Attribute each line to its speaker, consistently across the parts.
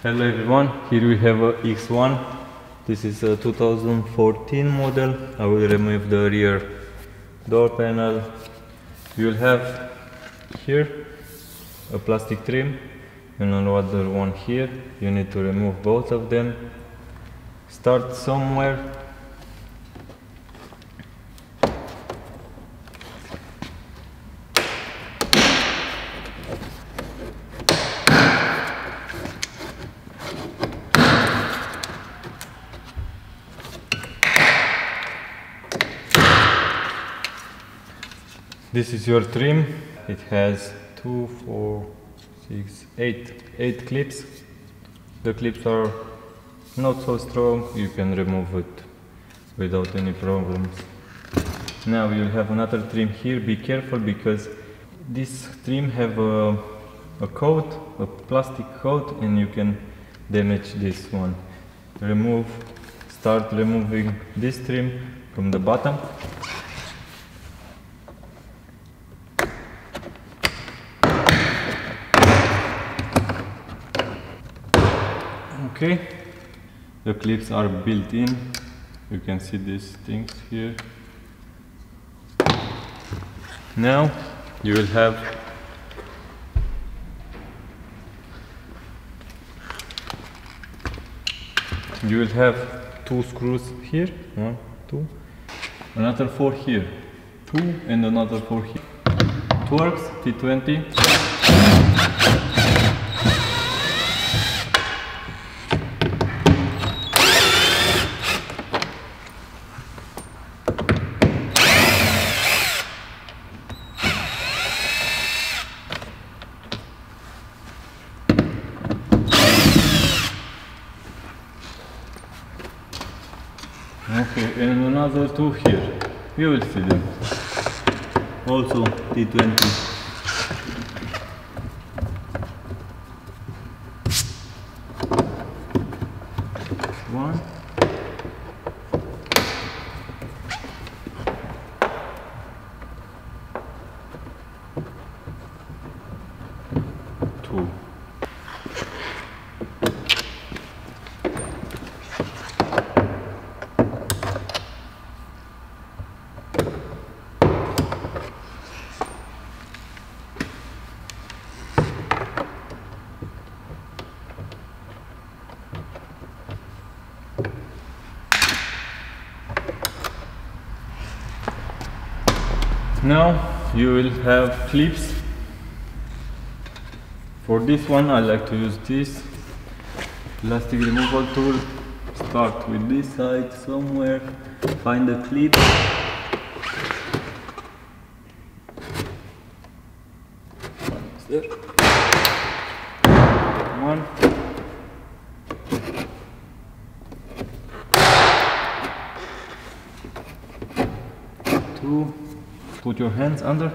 Speaker 1: Hello everyone, here we have a X1. This is a 2014 model. I will remove the rear door panel. You will have here a plastic trim and another one here. You need to remove both of them. Start somewhere This is your trim. It has two, four, six, eight, eight clips. The clips are not so strong. You can remove it without any problems. Now you have another trim here. Be careful because this trim have a, a coat, a plastic coat, and you can damage this one. Remove, start removing this trim from the bottom. Okay. The clips are built in. You can see these things here. Now you will have you will have two screws here. One two. Another four here. Two and another four here. Torx T20 Okay, and another two here. You will see them. Also T20. One. Two. Now you will have clips. For this one I like to use this plastic removal tool. Start with this side somewhere, find the clip. One. Two. Put your hands under.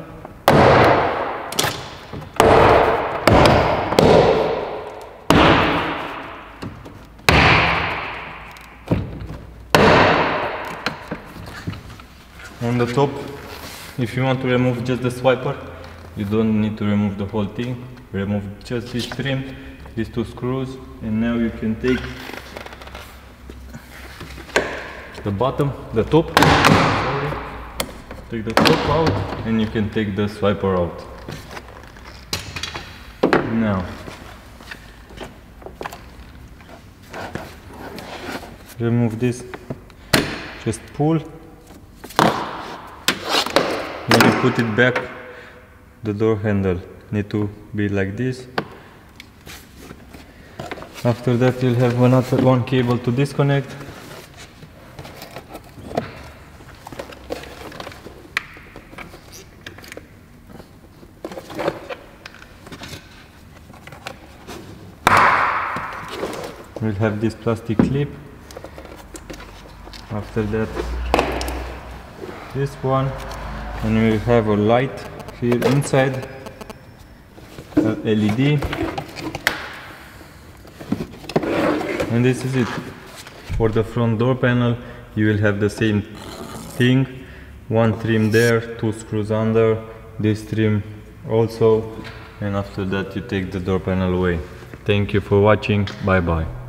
Speaker 1: On the top, if you want to remove just the swiper, you don't need to remove the whole thing. Remove just this trim, these two screws, and now you can take the bottom, the top, take the top out and you can take the swiper out. Now, remove this, just pull, when you put it back, the door handle need to be like this. After that you'll have another one cable to disconnect we'll have this plastic clip. After that this one. And we have a light here inside. LED and this is it. For the front door panel you will have the same thing. One trim there two screws under this trim also. And after that you take the door panel away. Thank you for watching. Bye bye.